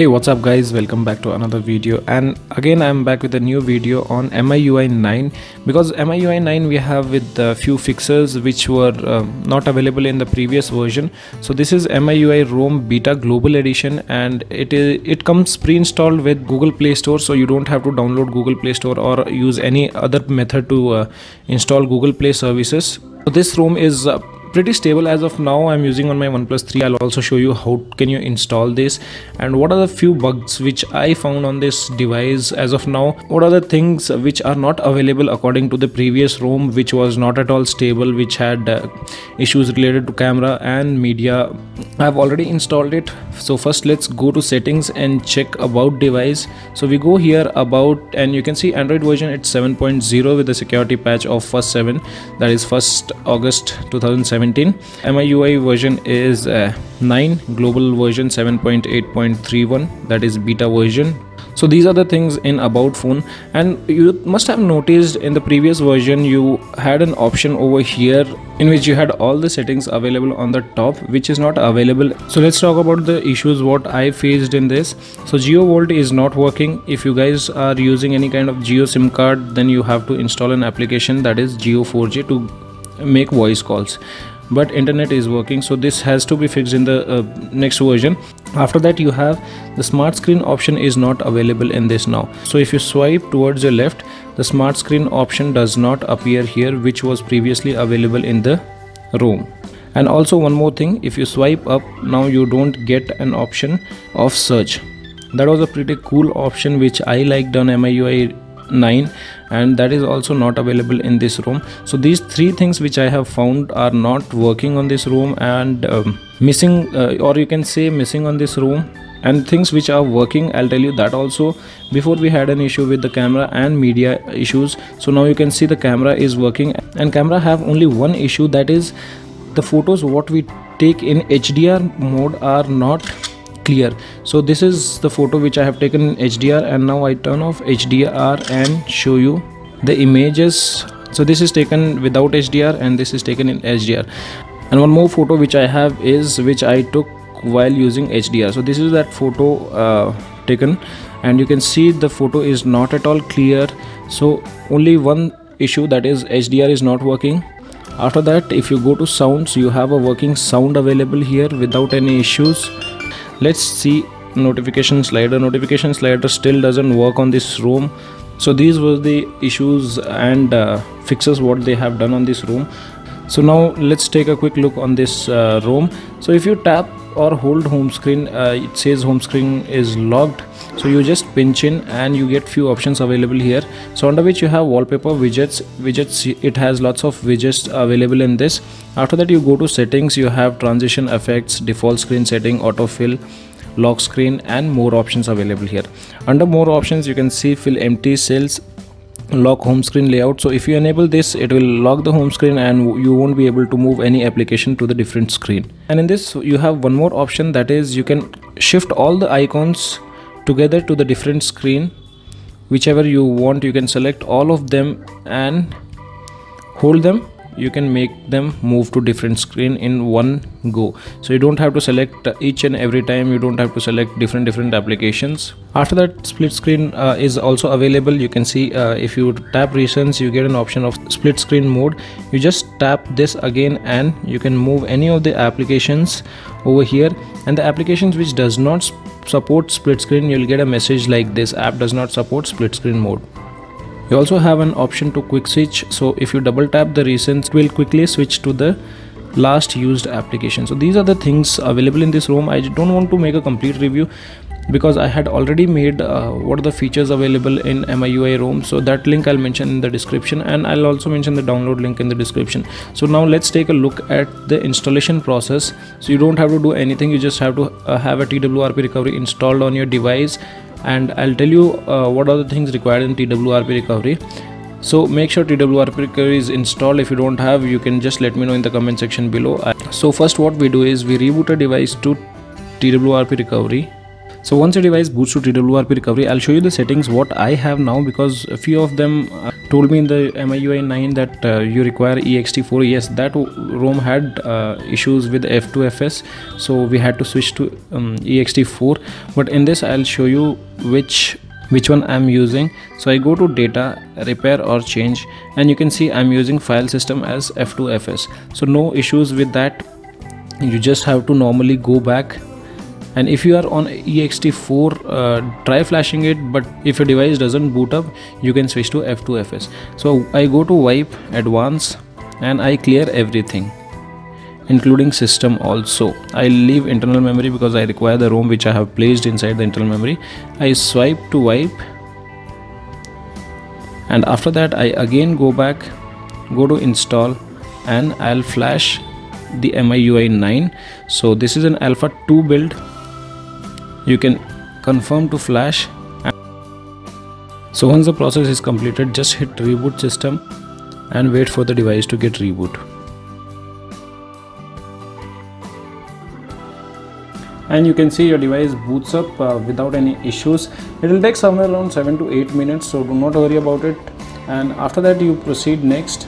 hey what's up guys? Welcome back to another video. And again i'm back with a new video on miui 9 because miui 9 we have with a few fixes which were uh, not available in the previous version. So this is miui rom beta global edition. And it is it comes pre-installed with google play store. So you don't have to download google play store or use any other method to uh, install google play services. So this ROM is uh, pretty stable as of now. I'm using on my oneplus 3 i'll also show you how can you install this and what are the few bugs which i found on this device as of now. What are the things which are not available according to the previous rom which was not at all stable which had uh, issues related to camera and media. I've already installed it. So first let's go to settings and check about device. So we go here about and you can see android version it's 7.0 with the security patch of first 7 that is first august 2017 17 MIUI version is uh, 9 global version 7.8.31 that is beta version. So these are the things in about phone. And you must have noticed in the previous version you had an option over here in which you had all the settings available on the top which is not available. So let's talk about the issues what i faced in this. So JioVolt is not working. If you guys are using any kind of Jio sim card then you have to install an application that is Jio 4G to make voice calls but internet is working so this has to be fixed in the uh, next version. After that you have the smart screen option is not available in this now. So if you swipe towards your left the smart screen option does not appear here which was previously available in the ROM and also one more thing if you swipe up now you don't get an option of search. That was a pretty cool option which i liked on miui 9 and that is also not available in this ROM. So these three things which i have found are not working on this ROM and um, missing uh, or you can say missing on this ROM and things which are working i'll tell you that also. Before we had an issue with the camera and media issues so now you can see the camera is working. And camera have only one issue that is the photos what we take in hdr mode are not clear. So this is the photo which i have taken in hdr and now i turn off hdr and show you the images. So this is taken without hdr and this is taken in hdr and one more photo which i have is which i took while using hdr so this is that photo uh, taken and you can see the photo is not at all clear. So only one issue that is hdr is not working. After that if you go to sounds you have a working sound available here without any issues let's see notification slider. Notification slider still doesn't work on this ROM so these were the issues and uh, fixes what they have done on this ROM so now let's take a quick look on this uh, ROM so if you tap or hold home screen uh, it says home screen is locked so you just pinch in and you get few options available here. So under which you have wallpaper widgets widgets it has lots of widgets available in this. After that you go to settings. You have transition effects default screen setting autofill lock screen and more options available here. Under more options you can see fill empty cells lock home screen layout. So if you enable this it will lock the home screen and you won't be able to move any application to the different screen. And in this you have one more option. That is you can shift all the icons together to the different screen. Whichever you want you can select all of them and hold them. You can make them move to different screen in one go. So you don't have to select each and every time. You don't have to select different different applications. After that split screen uh, is also available. You can see uh, if you tap recents you get an option of split screen mode. You just tap this again and you can move any of the applications over here. And the applications which does not support split screen you'll get a message like this app does not support split screen mode. You also have an option to quick switch so if you double tap the recents it will quickly switch to the last used application. So these are the things available in this ROM I don't want to make a complete review because I had already made uh, what are the features available in MIUI ROM so that link I'll mention in the description and I'll also mention the download link in the description. So now let's take a look at the installation process. So you don't have to do anything you just have to uh, have a TWRP recovery installed on your device. And I'll tell you uh, what are the things required in TWRP recovery. So make sure TWRP recovery is installed. If you don't have you can just let me know in the comment section below. So first what we do is we reboot a device to TWRP recovery so once your device boots to TWRP recovery I'll show you the settings what I have now because a few of them uh, told me in the MIUI 9 that uh, you require ext4 yes that ROM had uh, issues with f2fs so we had to switch to um, ext4 but in this I'll show you which which one I'm using. So I go to data repair or change and you can see I'm using file system as f2fs so no issues with that. You just have to normally go back and if you are on ext4 uh, try flashing it but if your device doesn't boot up you can switch to f2fs so i go to wipe advance and i clear everything including system also. I leave internal memory because i require the rom which i have placed inside the internal memory. I swipe to wipe and after that i again go back go to install and i'll flash the MIUI 9 so this is an alpha 2 build you can confirm to flash. So once the process is completed just hit reboot system and wait for the device to get reboot. And you can see your device boots up uh, without any issues. It will take somewhere around 7 to 8 minutes so do not worry about it. And after that you proceed next.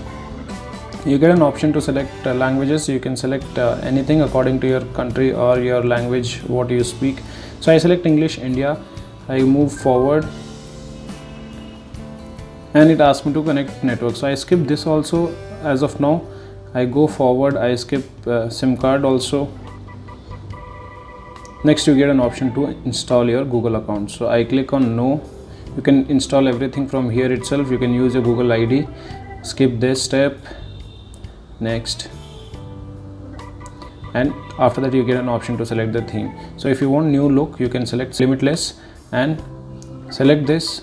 You get an option to select uh, languages. You can select uh, anything according to your country or your language what you speak so I select English India. I move forward. And it asks me to connect network. So I skip this also as of now. I go forward. I skip uh, SIM card also. Next you get an option to install your Google account. So I click on no. You can install everything from here itself. You can use your Google ID skip this step. Next and after that you get an option to select the theme. So if you want new look you can select limitless and select this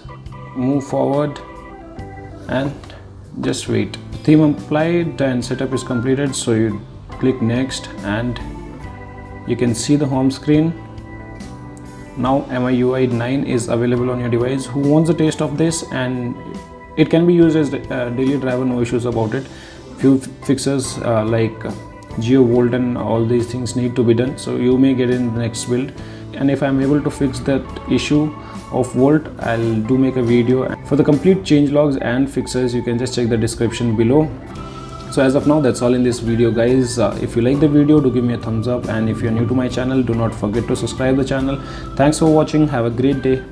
move forward and just wait. Theme applied and setup is completed so you click next and you can see the home screen. Now MIUI 9 is available on your device. Who wants a taste of this? And it can be used as a uh, daily driver no issues about it. Few fixes uh, like Jio volt and all these things need to be done. So you may get in the next build. And if i'm able to fix that issue of volt i'll do make a video. For the complete change logs and fixes you can just check the description below. So as of now that's all in this video guys. Uh, if you like the video do give me a thumbs up. And if you're new to my channel do not forget to subscribe the channel. Thanks for watching. Have a great day